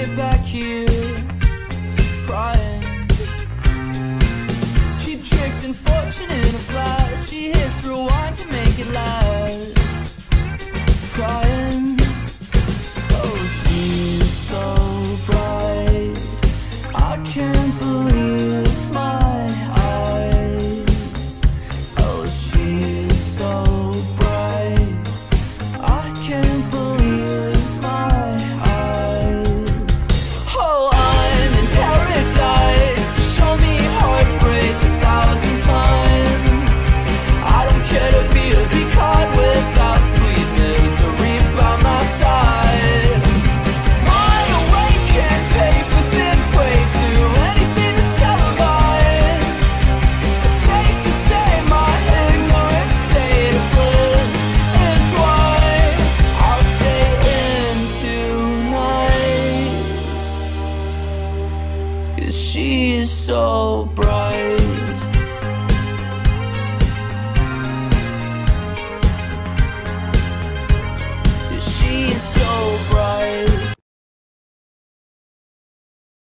here crying. Cheap tricks and fortune in a flash. She hits rewind to make it last. Crying. Oh, she's so bright. I can't believe Cause she is so bright.